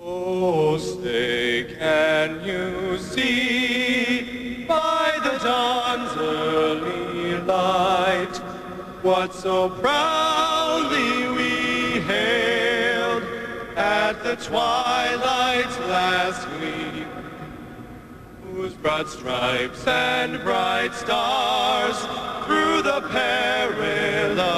Oh, say, can you see? By the dawn's early light what so proudly we hailed at the twilight's last gleam, whose broad stripes and bright stars through the perilous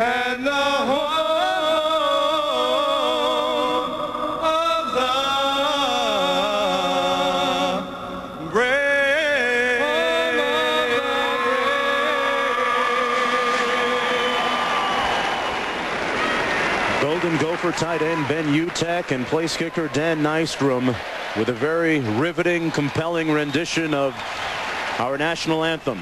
and the home of the brave. Golden Gopher tight end Ben Utecht and place kicker Dan Nystrom with a very riveting, compelling rendition of our national anthem.